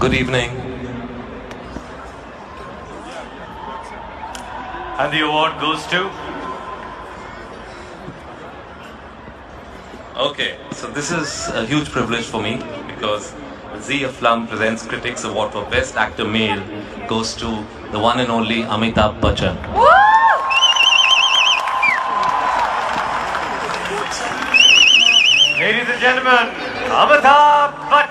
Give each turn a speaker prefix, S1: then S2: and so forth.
S1: Good evening.
S2: And the award goes to
S1: Okay, so this is a huge privilege for me because Zee Aflam presents Critics Award for Best Actor Male goes to the one and only Amitabh Bachchan.
S2: Ladies and gentlemen, Amitabh Bachchan.